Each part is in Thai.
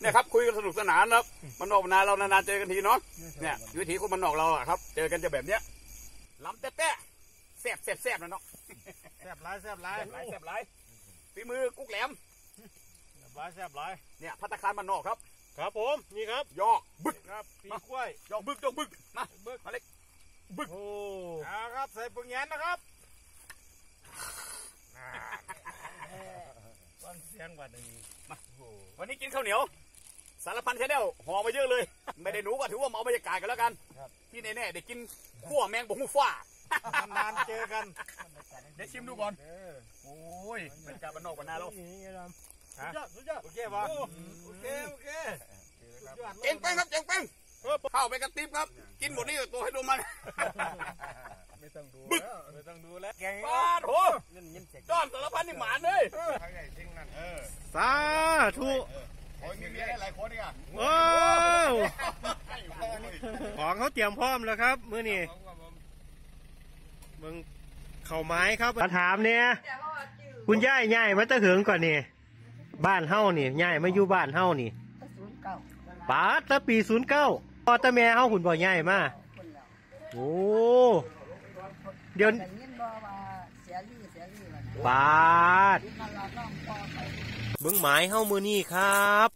เนี่ยครับคุยกันสนุกสนานครับมันนอกนาเรานานๆเจอกันทีเนาะเนี่ยวิถีคนมันนอกเราอะครับ เจอกันจะแบบเนี้ยล้ำแต๊ะๆแซ่บแซ่บแซ่บนะเนาะแซ่บหลายแซ่บหลายแซ่บหลายแซ่บหลายฝีมือกุ๊กแหลมแซ่บหลายแซ่บหลายเนี่ยพัตตาคารมันนอกครับ ครับผมนี่ครับยอกบึกครับปีกล้วยยอกบึกยอกบึกมาบึกมาเล็กโอ้เอาครับใส่ปึงแยนนะครับฟังเสียงกว่านี้มาวันนี้กินข้าวเหนียว สารพันชาแนลห่อมาเยอะเลย ไม่ได้หนูก็ถือว่าเมาบรรยากาศกันแล้วกันที่แน่ๆได้กินขั้วแมงบกหูฟ้า นานๆเจอกันเดี๋ยวชิมดูก่อนเออโอ้ยบรรยากาศบ้านนอกบ้านนาเราฮะสุดยอดสุดยอดโอเคป่ะโอเคโอเคสุดยอดลยเจ๋งแป้งครับเจ๋งแป้งเข้าไปกระติบครับ กินหมดนี่ตัวให้ดูมันไม่ต้องดูแล้วไม่ต้องดูแล้วแกงปาดโหจอนสารพันนี่หมานเลยสาธุ โอ้ยมีเมียได้หลายคนนี่อะโอ้ของเขาเตรียมพร้อมแล้วครับมื้อนี้มึงเข่าไม้ครับมาถามเนี่ยคุณย่ายย่ายมาตะเหิงก่อนนี่บ้านเฮานี่ย่ายมาอยู่บ้านเฮานี่ศูนย์เก้าปาดแตะปีศูนย์เก้าพอตะแม่เฮาคุณบ่ย่ายมาคนแล้วโอ้เดี๋ยวแต่ยินบอกว่าเสียรี่เสียรี่แล้วนะปาดที่มันเราต้องพอไปเบิ้งหมายเฮ้ามือนี่ครับ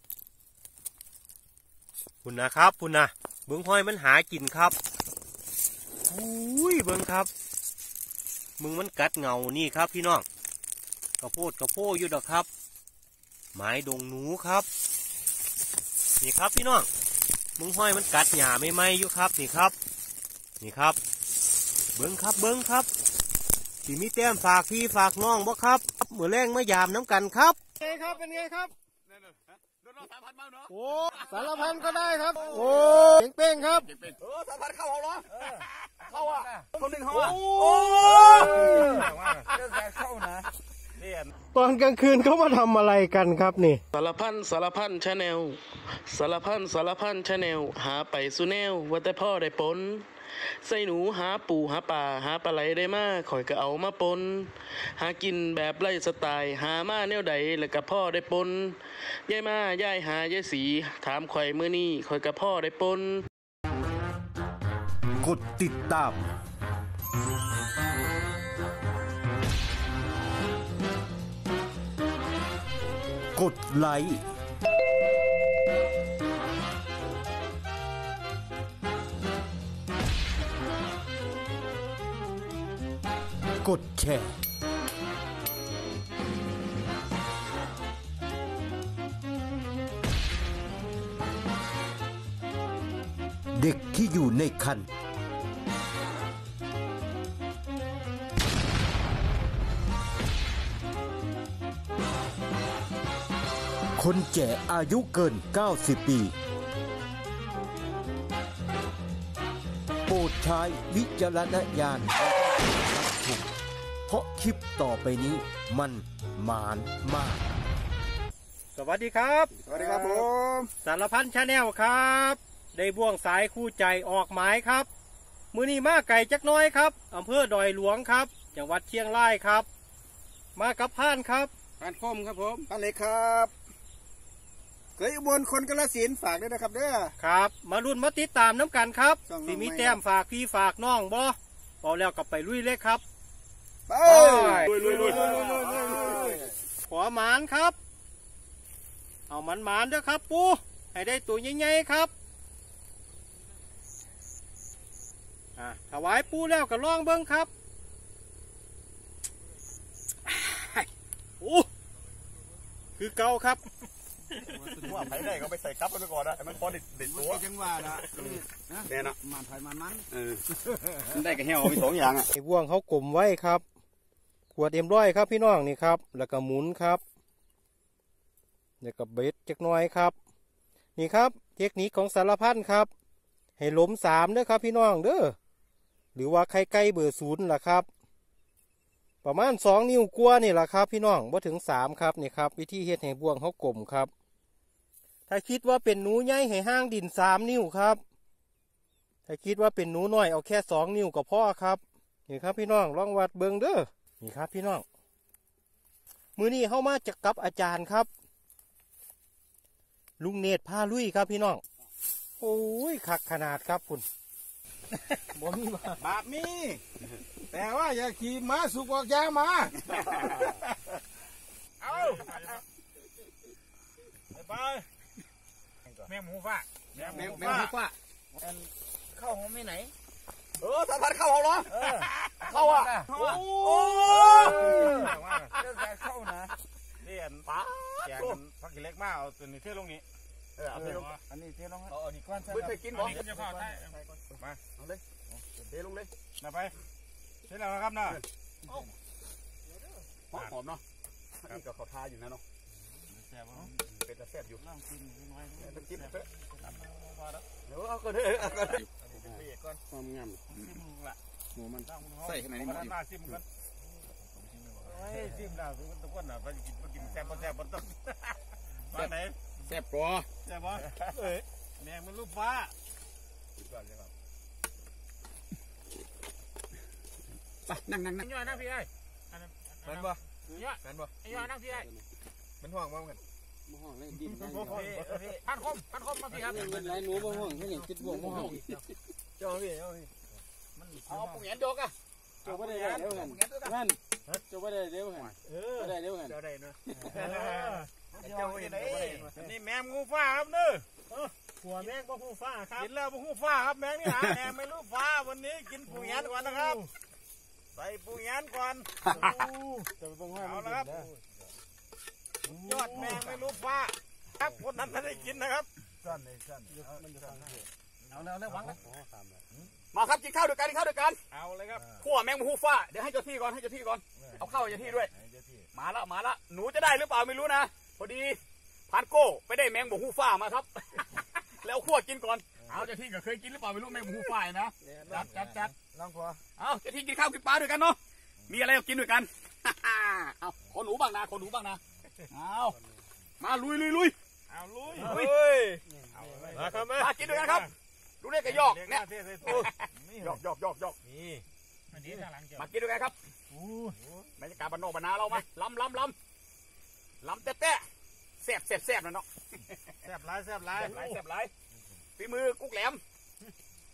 คุณนะครับคุณนะเบิ้งห้อยมันหากินครับอุ้ยเบิ้งครับ มึงมันกัดเงานี่ครับพี่น้องกระโพดกระโพดอยู่ดอกครับหมายดงหนูครับ นี่ครับพี่น้องมึงห้อยมันกัดหญ้าไม่ไหมอยู่ครับนี่ครับ นี่ครับ เบิ้งครับเบิ้งครับสีมีแต้มฝากพี่ฝากน้องบ่ครับเหมือแรงมายามน้ำกันครับเป็นไงครับเป็นไงครับ โดนสามพันบ้างเนาะโอ้สารพันก็ได้ครับ โอ้เป้งๆครับเออสามพันเข้าเอาเหรอเข้าอะคนหนึ่งเขาอะโอ้เข้านะตอนกลางคืนเขามาทำอะไรกันครับนี่ สารพันสารพันชาแนลสารพันสารพันชาแนลหาไปสุแนวว่าแต่พ่อได้ปน ใส่หนูหาปูหาป่าหาปลาไหลได้มาข่อยก็เอามาปนหากินแบบไล่สไตล์ หามาแนวใดแล้วก็พ่อได้ปนยายมายายหายายสี ถามข่อยมือนี้ข่อยก็พ่อได้ปนกดติดตามกดไลค์ กดแชร์เด็กที่อยู่ในคันคนแก่อายุเกิน 90 ปี โปรดใช้วิจารณญาณ เพราะคลิปต่อไปนี้มันหมานมาก สวัสดีครับ สวัสดีครับผม สารพันชาแนลครับ ได้บ่วงสายคู่ใจออกหมายครับ มือนี้มาไก่จักหน้อยครับอำเภอดอยหลวงครับ จังหวัดเชียงรายครับ มากับพ่านครับพันคมครับผมพันเล็กครับเคยอุบลคนกระสินฝากด้วยนะครับเด้อครับ มารุ่นมาติดตามน้ำกันครับช่องน้องที่มีไม้แต้มฝากพี่ฝากน้องบ่พอแล้วกลับไปลุยเลยครับ ไปลุยลุยลุยยขอหมานครับ เอามันหมานเด้อครับปูให้ได้ตัวใหญ่ๆครับอะถวายปูแล้วก็ลองเบิ้งครับโอ้คือเก่าครับว่าไผได้ก็ไปใส่คัพไปก่อนนะให้มันพอติดติดตัวจังว่าละเนี่ยนะมันไผมันมันเออมันได้กับเหี่ยวมีสองอย่างอะไอ้บ่วงเขากลมไว้ครับข วดเอ็มร้อยครับพี่น้องนี่ครับ แล้วก็หมุนครับแล้วก็เบ็ดจักหน้อยครับ นี่ครับเทคนิคของสารพันครับ ให้ล้มสามเด้อครับพี่น้องเด้อหรือว่าไข่ไก่เบอร์ศูนย์ล่ะครับ ประมาณสองนิ้วกว่านี่แหละครับ พี่น้องว่าถึงสามครับนี่ครับ วิธีเฮ็ดให้บ่วงเขากลมครับ ถ้าคิดว่าเป็นหนูใหญ่ให้ห้างดินสามนิ้วครับ ถ้าคิดว่าเป็นหนูน้อยเอาแค่สองนิ้วก็พอครับนี่ครับพี่น้องลองวัดเบิงเด้อ นี่ครับพี่น้อง มือนี้เข้ามาจากกับอาจารย์ครับ ลุงเนตรพาลุยครับพี่น้อง โอ้ยคักขนาดครับคุณบ่มีมาบาปมี แต่ว่าอย่าขี่ม้าสุกออกยางมา เอาไปแมงหมูฟ้าแมงแมงแมงหูฟ้าเข้าห้องไม่ไหน เออสารพันเข้าเอาเหรอเข้าอะโอ้เรื่องการเข้านะนี่อันป้าแกงมันพักกิเล็กมากเอาตัวนี้เท่ลงนี้เออเอาไปลงอันนี้เท่ลงเอาอันนี้ก้อนใช่ไม่เคยกินบ่จะพาได้มาเอาเลยเทลงเลยนะไปเสร็จแล้วครับนะหอมหอมเนาะนี่ก็เขาทาอยู่นะเนาะเป็นตะแซ่บอยู่ต้องกินน้อยต้องกินเถอะเดี๋ยวเอาก็ได้เอาก็ได้ ความงามหมูมันใส่ขนาดนี้มันมาซิมกันโอ้ยซิมแล้วทุกคนน่ะไปกินไปกินแซ่บบ่แซ่บบ่ต้องมาไหนแซ่บปอแซ่บบ่เอ้ยแมงมันรูปฟ้าไปนั่งนั่งนั่งย่อนั่งพี่ไอ้แม่นบ่ย่อแม่นบ่ย่อนั่งพี่ไอ้มันห่วงบ่กัน พันคมพันคมมาพี่ครับเงินหลายหนูบ่ห่วงแค่นี้คิดบ่ห่วงเจ้าพี่เจ้าพี่เอาปุงแหนโยกอะเจ้าบ่ได้เร็วกันนั่นเจ้าบ่ได้เร็วกันบ่ได้เร็วกันเจ้าได้เนาะเจ้าเห็นได้นี่แมงงูฟ้าครับเด้อหัวแมงบ่ฮู้ฟ้าครับกินแล้วปูฟ้าครับแมงนี่หาแมงไม่รู้ฟ้าวันนี้กินปูยันก่อนนะครับใส่ปูยันก่อนเอาละครับ ยอดแมงไม่รู้ฟ้าครับคนนั้นไม่ได้กินนะครับเอาแล้วแล้ววังมาครับกินข้าวด้วยกันกินข้าวด้วยกันเอาเลยครับขั้วแมงมุมฟ้าเดี๋ยวให้เจ้าที่ก่อนให้เจ้าที่ก่อนเอาเข้าเจ้าที่ด้วยมาละมาละหนูจะได้หรือเปล่าไม่รู้นะพอดีพานโก้ไปได้แมงมุมฟ้ามาครับ แล้วขั้วกินก่อนเอาเจ้าที่ก็เคยกินหรือเปล่าไม่รู้แมงมุมฟ้านะจัดจัดจัดลองพอเอาเจ้าที่กินข้าวกินปลาด้วยกันเนาะมีอะไรก็กินด้วยกันเอาขอหนูบ้างนะขอหนูบ้างนะ เอามาลุยลุยลุยเอาลุยลุยเอาเลยมาครับมามากินด้วยกันครับดูเรียกกระยอกเด็กเนี่ยเทใส่ตู้ยอกยอกยอกยอกนี่อันนี้ทางหลังเจ้ามากินด้วยกันครับบรรยากาศบ้านนอกบ้านนาเรามาล้ำล้ำล้ำล้ำแต๊ะแต๊ะแซ่บแซ่บแซ่บนะเนาะแซ่บหลายแซ่บหลายแซ่บหลายแซ่บหลายฝีมือกุ๊กแหลม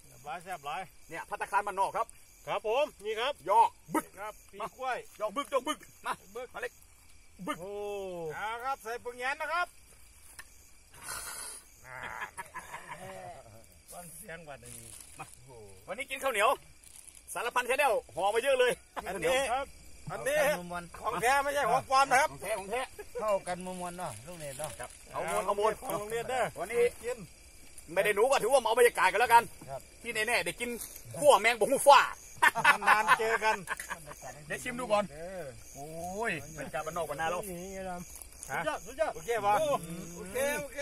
แซ่บหลายแซ่บหลายเนี่ยพัตตาคารบ้านนอกครับ ครับผมนี่ครับยอกบึกครับปีกล้วยยอกบึกยอกบึกมาบึกมาเล็ก บึกโอ้เอาครับใส่ปุงยันนะครับฟังเสียงกว่านี้วันนี้กินข้าวเหนียว สารพันชาแนลห่อมาเยอะเลยอันข้าวเหนียวนี้ครับอันนี้มุมมวลของแท้ไม่ใช่ของปลอมนะครับของแท้ของแท้เข้ากันมุมมวลเนาะลูกเนตเนาะครับเอามวลเอามวลของโรงเรียนเด้อวันนี้กินไม่ได้หนูก็ถือว่ามาเอาบรรยากาศกันแล้วกันที่แน่ๆได้กินขั้วแมงบงหูฟ้านานๆเจอกัน เดี๋ยวชิมดูก่อน โอ้ยบรรยากาศบ้านนอกบ้านนาเราฮะสุดยอดโอเคป่ะโอเค โอเค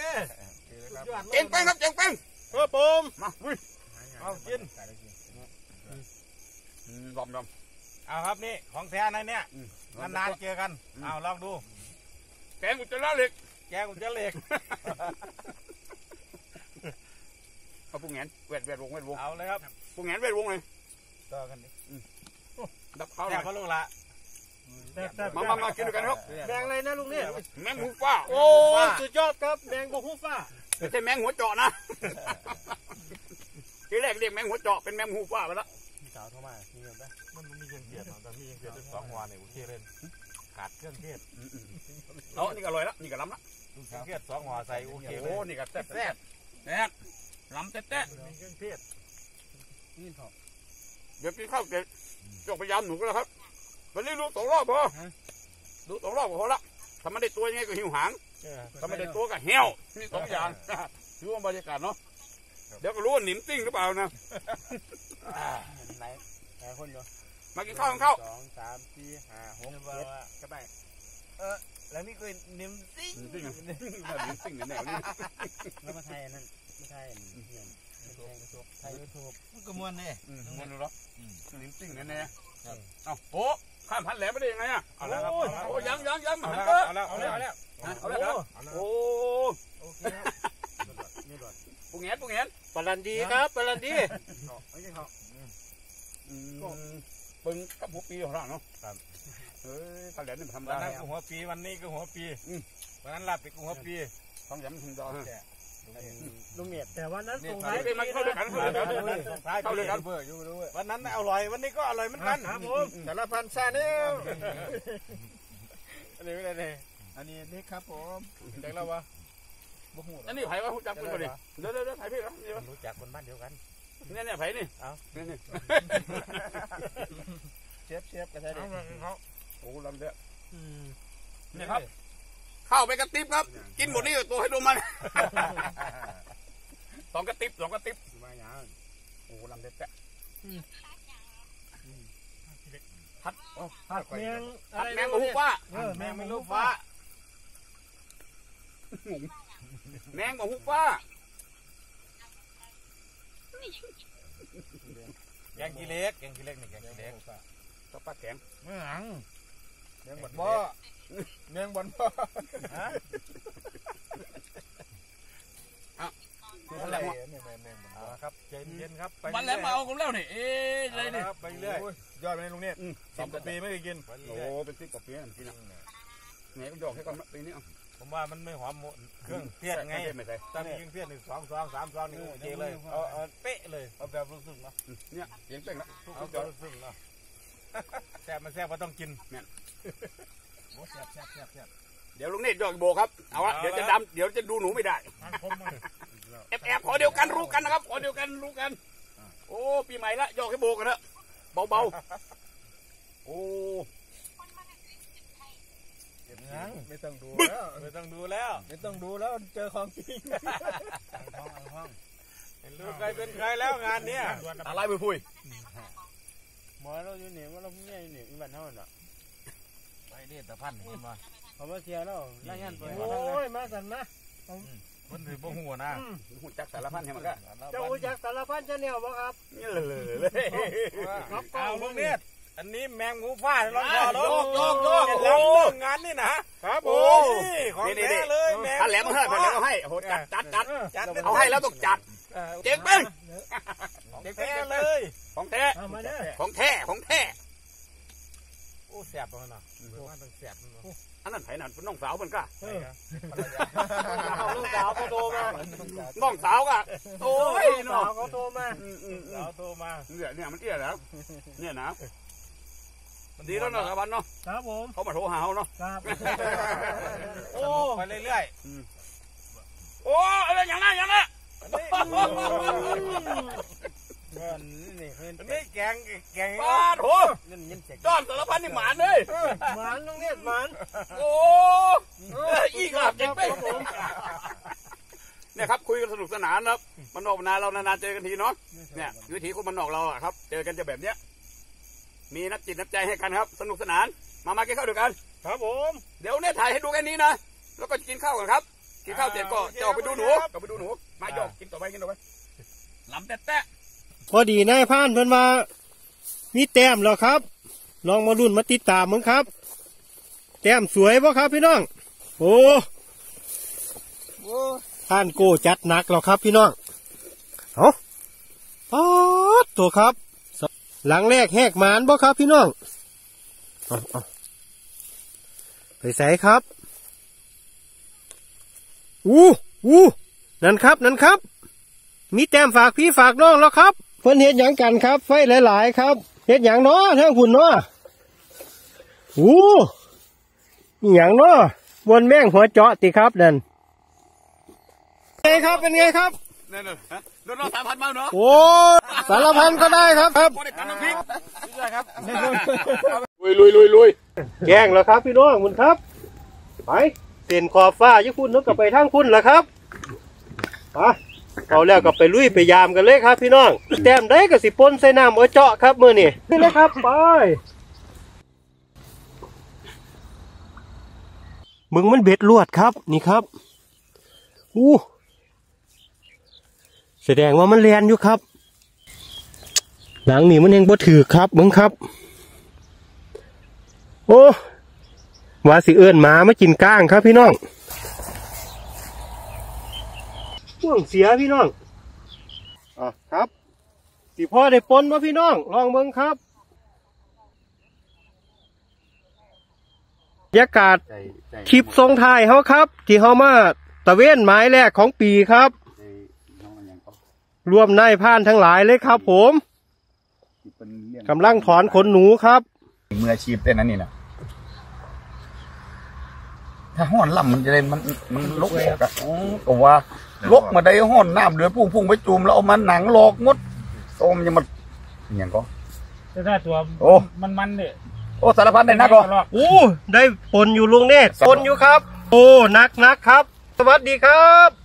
เจ๋งเป้งครับเจ๋งเป้งครับผมมาอุ้ยเอากินลอมลอมเอาครับนี่ของแท้นะเนี่ยนานๆเจอกันเอาลองดูแกงอุจจาระเหล็กแกกุญแจเหล็กเอาปุงแหนแวดแวดวงแวดวงเอาเลยครับปุงแหนแวดวงเลยต่อกันดิ ดับเขาเลแซ่ยบพะลูกละมามามากินด้วยกันครับแมงอะไรนะลุงเนี่ยแมงหูฟ้า โอ้ยสุดยอดครับแมงบ่ฮู้ฟ้าไม่ใช่แมงหัวเจาะนะทีแรกเรียกแมงหัวเจาะเป็นแมงหูฟ้าไปแล้วสาวเข้ามามีเงินไหมมันมีเครื่องเทศแต่มีเครื่องเทศสองวันเนี่ยโอเคเลยขาดเครื่องเทศเนาะนี่ก็อร่อยแล้วนี่ก็ล้ำละเครื่องเทศสองหัวใส่โอเคโอ้เลยนี่ก็แซ่บแซ่บแซ่บล้ำแต๊ะแต๊ะมีเครื่องเทศเดี๋ ยวกินข้าวเสร็จจกพยายามหนูก็แล้วครับ วันนี้ดูสองรอบพอดูสองรอบก็พอละถ้าไม่ได้ตัวยังไงก็หิวหางถ้าไม่ได้ตัวก็เหี่ยวมีสองอย่างถือว่าบรรยากาศเนาะเดี๋ยวก็รู้ว่าหนิมติ้งหรือเปล่านะไหนหลายคนอยู่มากินข้าวกันข้าวสองสามสี่ห้าหกเจ็ดก็ไปเออแล้วนี่คือนิ่มติ้งหนิมติ้งอะหนิมติ้งกันแนวนี้แล้วมาไทยนั่นไม่ไทยเหียน ไทยยูทูบมันก็มวนเนี่ยอืมมันดูหรอหนิมติ้งกันแน่เอ้าโอ้ข้ามพันแหลมไม่ได้ยังไงอะเอาแล้วครับโอ้ยโอ้ยยังยังยังเอาหันแล้วเด้อเอาแล้วเอาแล้วเอาแล้วเอาแล้วครับโอ้โอเคนี่ก่อนปุงแงนปุงแงนปลันดีครับปลันดีไม่ใช่เขาอืมปึงกับหัวปีของเราเนาะเฮ้ยพันแหลมนี่มันทำวันได้นั้นก็หัวปีวันนี้ก็หัวปีอืมวันนั้นลาบไปก็หัวปีต้องย้ำถึงดอ ลุงเมียดแต่วันนั้นส่งไปไปมาเข้าด้วยกันเข้าด้วยกันเข้าด้วยกันวันนั้นอร่อยวันนี้ก็อร่อยเหมือนกันครับผมสารพันชาแนลอันนี้ไม่ได้เลยอันนี้นี่ครับผมเด็กเราวะบ่หูอันนี้ไผ่ว่าจับกันก่อนดิเดี๋ยวเดี๋ยวไผ่พี่ครับนี่รู้จักคนบ้านเดียวกันเนี่ยเนี่ยไผ่นี่เอาเนี่ยเนี่ยเชฟเชฟกันใช่ไหมโอ้ลำเด้อเนี่ยครับ เข้าไปกระติบครับ กินหมดนี่ตัวให้ดูมันสองกระติบสองกระติบมาอย่างโอ้ลำเด็ดแปะพัดผัดเมียงพัดแมงกะฮูฟ้าแมงงไม่ไม่รู้รู้ฟ้าแมงกะฮูฟ้าแกงกีเล็กแกงกีเล็กนี่แกงกีเล็กตะปลาแข็งเมื่อหังเมียงบดบ่ เมียงบดบ่ฮะอะไรเนี่ยแมงแมงบดบ่ครับใจเย็นครับไปมันแล้วมาเอากันแล้วนี่เอ๊ะเลยนี่ครับไปเรื่อยยอดไปลุงเนี่ยสองปีไม่ได้กินโอ้เป็นสิบกว่าปีนั่นพี่นะแหนก็ดอกให้ก่อนปีนี้เอาผมว่ามันไม่หอมเครื่องเทศไงไม่ใช่ตั้งเครื่องเทศหนึ่งสองสองสามสองนี่โอเคเลยเอาเอาเป๊ะเลยเอาแบบรู้สึกเนาะเนี่ยเสียงเป้งแล้วเอาแบบรู้สึกเนาะแซ่บมันแซ่บว่าต้องกินโอ้แซ่บแซ่บแซ่บแซ่บเดี๋ยวลุงเนตรยอกโบครับ เอาละเดี๋ยวจะดำเดี๋ยวจะดูหนูไม่ได้มันคมมันแอบแอบขอเดียวกันรู้กันนะครับ ขอเดียวกันรู้กัน โอ้ปีใหม่ละยอกให้โบกันเถอะเบาๆ โอ้ไม่ต้องดูแล้ว ไม่ต้องดูแล้ว ไม่ต้องดูแล้วเจอของจริงห้องห้องรู้ใครเป็นใครแล้วงานเนี้ยอะไรมือพุยหมอเราอยู่นี่ว่าเราเนี่ยอยู่นี่บ้านเฮาน่ะ ไปเด็ดตะพันเห็นบ่เขามาเชียร์แล้วรายงานไปโอ้ยมาสันนะคนถือบ่หัวนะหูจักสารพันให้มันก็เจ้ารู้จักสารพันชาแนลบ่ครับนี่เลยเลยครับเอาลุงเนี่ยอันนี้แมงหมูฟ้าลองคอรถโยกโยกโยกแล้โอ้วเรื่องงานนี่นะครับโอ้ของแท้เลยแมงถ้าแหลมมาให้ถ้าแหลมมาให้โอ้โหจัดจัดจัดจัดเอาให้แล้วต้องจัดเจ๊งเป้งของแท้เลย ของแท้เอามาเด้อของแท้ของแท้โอ้แสบตรงนั้นน่ะว่าต้องแสบอันนั้นไผ่นั่นเป็นน้องสาวมันก็เอาลูกสาวเขาโทรมาน้องสาวก็โอ้ยลูกเนาะสาวเขาโทรมาอืมอืมอืสามวโตมาเนี่ยเนี่ยมันเอี้ยแล้วเนี่ยนะดีแล้วเนาะสารพันเนาะครับผมเขามาโทรหาเขาเนาะครับโอ้ไปเรื่อยโอ้อะไรอย่างนั้นอย่างนั้น ๆนี่นี่แกงแกงปาดโหนี่ยินเสียงจอนสารพันนี่หมานเลยหวานตรงนี้หวานโอ้อีกหลับเจ๊งไปเนี่ยครับคุยกันสนุกสนานครับมันนอกนานเรานานๆเจอกันทีเนาะเนี่ยวิถีคนมันนอกเราอะครับ เจอกันจะแบบเนี้ยมีนักจิตนักใจให้กันครับ สนุกสนาน มามากินข้าวด้วยกัน ครับผม เดี๋ยวเนี่ยถ่ายให้ดูแค่นี้นะแล้วก็กินข้าวกันครับกินข้าวเสร็จก็จะออกไปดูหนูก็ไปดูหนูมาโยกกินต่อไปกินต่อไปลำแต๊ะ พอดีนายพานเพิ่นมามีแต้มแล้วครับลองมารุ่นมาติดตามมึงครับ แต้มสวยบ่ครับพี่น้อง โอ้ท่านโกจัดหนักแล้วครับพี่น้องเอาป๊อดตัวครับ หลังแรกแหกหมานบ่ครับพี่น้องเอาเอาไปใส่ครับ อู้อู้นั่นครับนั่นครับ มีแต้มฝากพี่ฝากน้องแล้วครับ เพิ่นเฮ็ดหยังกันครับ ไฟหลาย ๆ ครับเฮ็ดหยังเนาะทางหุ่นเนาะอู้นี่หยังเนาะบนแม่งหัวเจาะติครับนั่นเป็นไงครับเป็นไงครับๆนั่นน่ะฮะโดนเราสามพันมาเนาะโอ้สารพันก็ได้ครับครับโอ้ได้กันน้ำพริกลุยลุยลุยลุยแกงแล้วครับพี่น้องคุณครับไปเส้นขอบฟ้าญี่ปุ่นนึกกับไปทางคุณแล้วครับไป เอาแล้วก็ไปลุยไปยามกันเลยครับ พี่น้อง แต้มได้ก็สิปนใส่น้ำเอาเจาะครับมือนี่นี่เลยครับไปมึงมันเบ็ดลวดครับ นี่ครับอู้แสดงว่ามันเรียนอยู่ครับ หลังนี่มันเองบ่ถือครับมึงครับ โอ้ว่าสิเอื้อนหมามากินก้างครับพี่น้อง ห่วงเสียพี่น้องอะครับสิพ่อได้ปนมาพี่น้อง ลองเบิ่งครับบรรยากาศคลิปทรงไทายเขาครับ ที่เขามาตะเวนหมายแรกของปีครับเอ้ยน้องอย่างเขารวมนายพรานทั้งหลายเลยครับ ผมที่เป็นเรื่องกำลังถอนขนหนูครับมืออาชีพเต้นนั้นนี่นะถ้าห้อนลำมันจะได้มันมันลกออกอะอ๋อก็ว่า ลกมาได้ห้อนน้ำเดือดพุ่งพุ่งไปจุ่มแล้วเอามันหนังหลอกมดโอ้มันยังมันอย่างก็แต่ถ้าตัวโอ้มันมันเนี่ยโอ้สารพัดได้นะก็โอ้ได้ปนอยู่ลุงเนตรปนอยู่ครับ โอ้นักนักครับ สวัสดีครับ